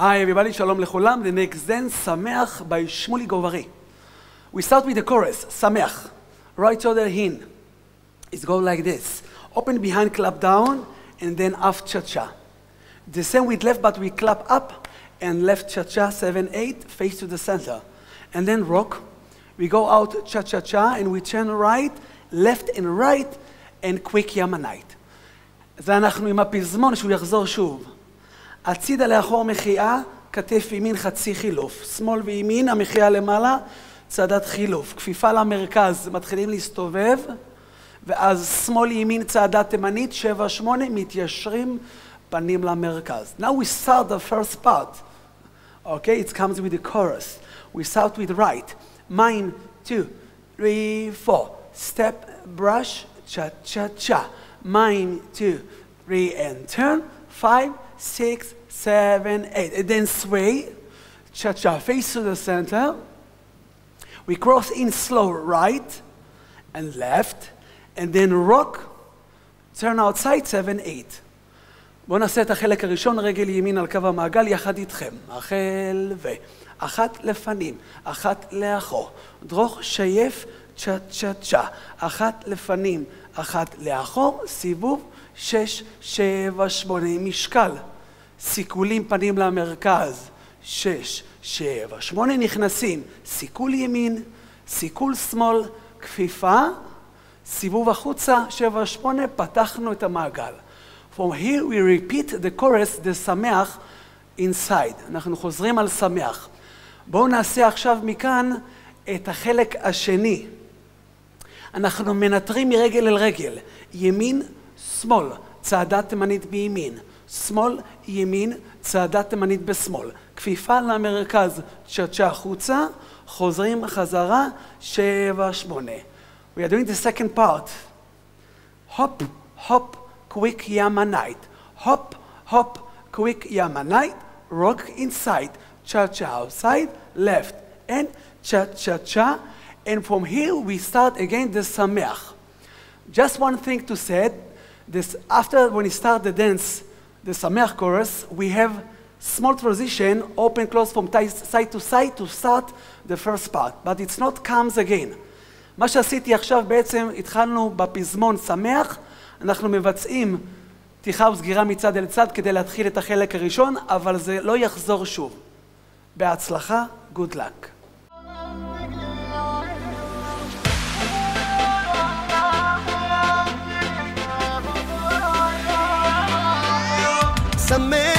היי, everybody, שלום לכולם. The next then, שמח by שמולי גוברי. We start with the chorus, שמח. Right shoulder in. It's go like this. Open behind, clap down, and then up cha-cha. The same with left, but we clap up and left cha-cha, seven, eight, face to the center. And then rock. We go out cha-cha-cha, and we turn right, left and right, and quick yamanite. זה אנחנו עם הפזמון שהוא יחזור שוב. הצידה לאחור מחייה, כתף ימין חצי חילוף. שמאל וימין, המחייה למעלה, צעדת חילוף. כפיפה למרכז, מתחילים להסתובב, ואז שמאל ימין צעדה תימנית, שבע שמונה, מתיישרים פנים למרכז. Now we start the first part. Okay, it comes with the chorus. We start with right. Mine, two, three, four. Step, brush, cha-cha-cha. Mine, two, three, and turn. Five, six, seven, eight. And then sway, cha-cha, face to the center. We cross in slow right and left, and then rock, turn outside, seven, eight. בואו נעשה את החלק הראשון, רגל ימין על קו המעגל יחד איתכם. החל ו... אחת לפנים, אחת לאחור. דרוך שייף, צ'ה צ'ה צ'ה. אחת לפנים, אחת לאחור, סיבוב, שש, שבע, שמונה, משקל. סיכולים פנים למרכז, שש, שבע, שמונה נכנסים, סיכול ימין, סיכול שמאל, כפיפה, סיבוב החוצה, שבע, שמונה, פתחנו את המעגל. From here we repeat the chorus, the שמח, inside. אנחנו חוזרים על שמח. בואו נעשה עכשיו מכאן את החלק השני. אנחנו מנטרים מרגל אל רגל, ימין, שמאל, צעדה תימנית בימין, שמאל, ימין, צעדה תימנית בשמאל, כפיפה למרכז, צ'צ'ה החוצה, חוזרים חזרה, שבע, שמונה. We are doing the second part. hop, hop, quick yamanite. hop, hop, quick yamanite. rock inside, cha-cha outside, left, and cha-cha-cha. And from here we start again the sameach. Just one thing to say, this, after when we start the dance, the sameach chorus, we have small transition, open, close from side to side to start the first part, but it's not comes again. מה שעשיתי עכשיו בעצם, התחלנו בפזמון שמח, אנחנו מבצעים פתיחה וסגירה מצד אל צד כדי להתחיל את החלק הראשון, אבל זה לא יחזור שוב. בהצלחה, good luck. שמח,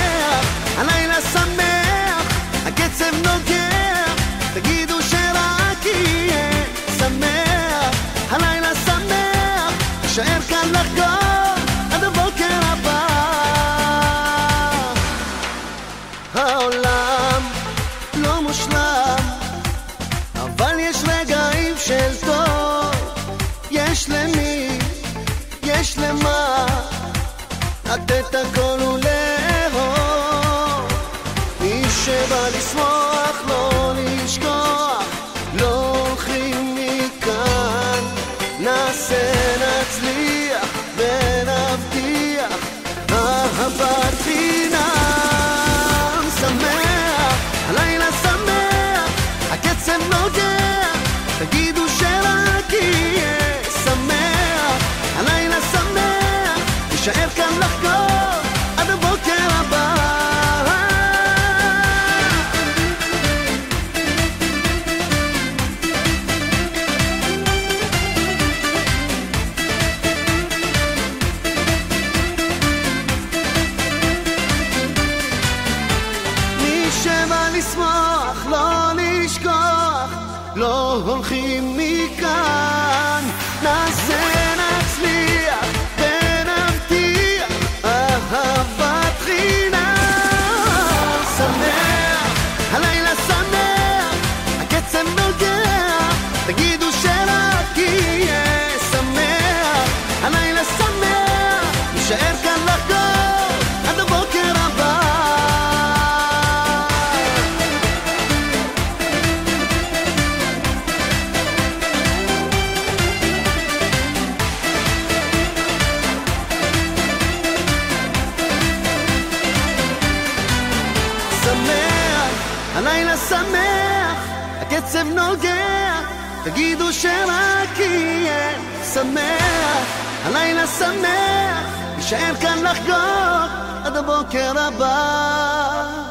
当てた頃ね לשמוח, לא לשכוח, לא הולכים מכאן. הלילה שמח, הקצב נוגע, תגידו שרק יהיה שמח, הלילה שמח, נשאר כאן לחגוג עד הבוקר הבא.